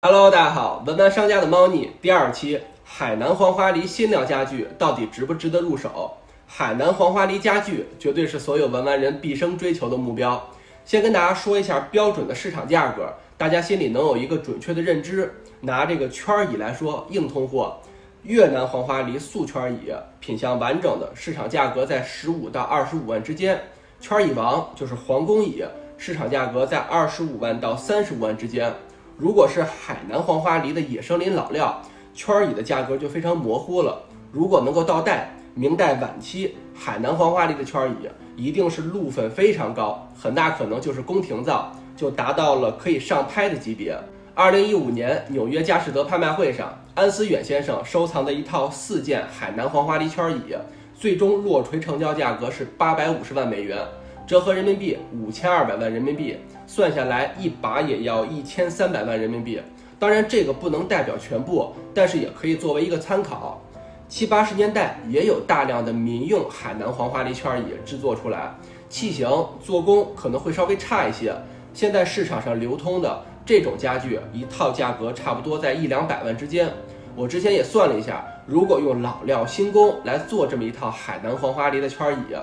Hello，大家好，文玩商家的猫腻第二期，海南黄花梨新料家具到底值不值得入手？海南黄花梨家具绝对是所有文玩人毕生追求的目标。先跟大家说一下标准的市场价格，大家心里能有一个准确的认知。拿这个圈椅来说，硬通货，越南黄花梨素圈椅，品相完整的，市场价格在十五到二十五万之间。圈椅王就是皇宫椅，市场价格在二十五万到三十五万之间。如果是海南黄花梨的野生林老料，圈椅的价格就非常模糊了。如果能够到代，明代晚期海南黄花梨的圈椅，一定是路粉非常高，很大可能就是宫廷造，就达到了可以上拍的级别。二零一五年纽约佳士得拍卖会上，安思远先生收藏的一套四件海南黄花梨圈椅，最终落锤成交价格是八百五十万美元。折合人民币五千二百万人民币，算下来一把也要一千三百万人民币。当然，这个不能代表全部，但是也可以作为一个参考。七八十年代也有大量的民用海南黄花梨圈椅制作出来，器型做工可能会稍微差一些。现在市场上流通的这种家具，一套价格差不多在一两百万之间。我之前也算了一下，如果用老料新工来做这么一套海南黄花梨的圈椅，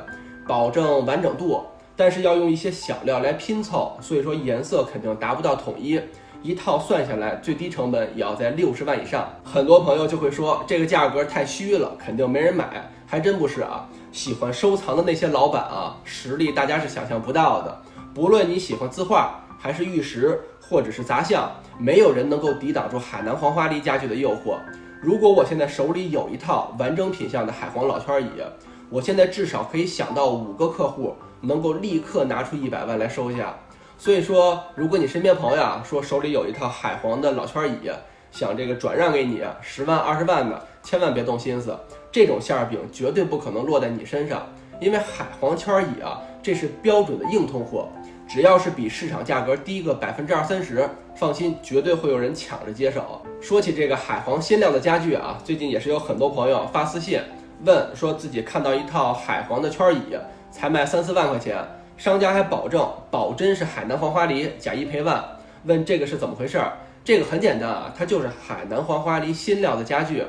保证完整度。但是要用一些小料来拼凑，所以说颜色肯定达不到统一。一套算下来，最低成本也要在六十万以上。很多朋友就会说这个价格太虚了，肯定没人买。还真不是啊，喜欢收藏的那些老板啊，实力大家是想象不到的。不论你喜欢字画，还是玉石，或者是杂项，没有人能够抵挡住海南黄花梨家具的诱惑。如果我现在手里有一套完整品相的海黄老圈椅，我现在至少可以想到五个客户。能够立刻拿出一百万来收下，所以说，如果你身边朋友啊说手里有一套海皇的老圈椅，想这个转让给你十万二十万的，千万别动心思，这种馅饼绝对不可能落在你身上，因为海皇圈椅啊，这是标准的硬通货，只要是比市场价格低个百分之二三十，放心，绝对会有人抢着接手。说起这个海皇新料的家具啊，最近也是有很多朋友发私信问，说自己看到一套海皇的圈椅。才卖三四万块钱，商家还保证保真是海南黄花梨，假一赔万。问这个是怎么回事？这个很简单啊，它就是海南黄花梨新料的家具。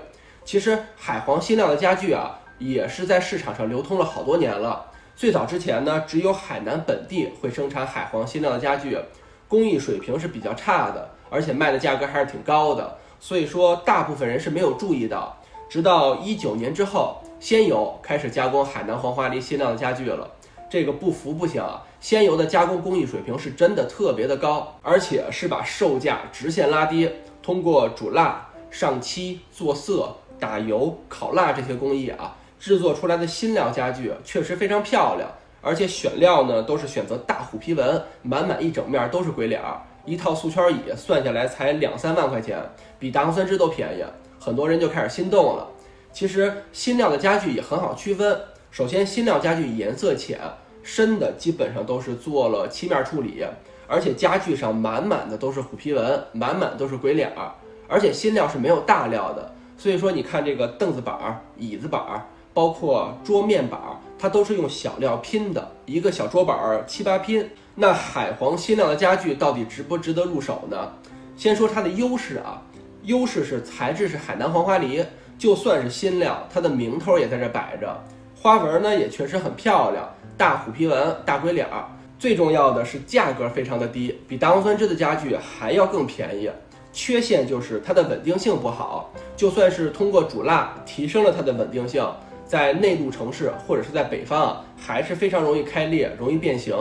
其实海皇新料的家具啊，也是在市场上流通了好多年了。最早之前呢，只有海南本地会生产海皇新料的家具，工艺水平是比较差的，而且卖的价格还是挺高的。所以说，大部分人是没有注意到。直到一九年之后。仙游开始加工海南黄花梨新料的家具了，这个不服不行啊！仙游的加工工艺水平是真的特别的高，而且是把售价直线拉低。通过煮蜡、上漆、做色、打油、烤蜡这些工艺啊，制作出来的新料家具确实非常漂亮，而且选料呢都是选择大虎皮纹，满满一整面都是鬼脸儿。一套素圈椅算下来才两三万块钱，比大红酸枝都便宜，很多人就开始心动了。其实新料的家具也很好区分。首先，新料家具颜色浅，深的基本上都是做了漆面处理，而且家具上满满的都是虎皮纹，满满都是鬼脸儿。而且新料是没有大料的，所以说你看这个凳子板、椅子板，包括桌面板，它都是用小料拼的，一个小桌板儿七八拼。那海皇新料的家具到底值不值得入手呢？先说它的优势啊，优势是材质是海南黄花梨。就算是新料，它的名头也在这摆着，花纹呢也确实很漂亮，大虎皮纹、大龟脸儿。最重要的是价格非常的低，比大红酸枝的家具还要更便宜。缺陷就是它的稳定性不好，就算是通过煮蜡提升了它的稳定性，在内陆城市或者是在北方啊，还是非常容易开裂、容易变形。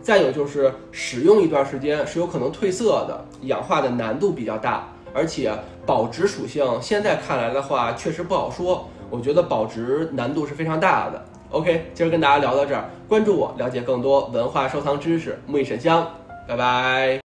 再有就是使用一段时间是有可能褪色的，氧化的难度比较大。而且保值属性现在看来的话，确实不好说。我觉得保值难度是非常大的。OK，今儿跟大家聊到这儿，关注我，了解更多文化收藏知识。木易沈香，拜拜。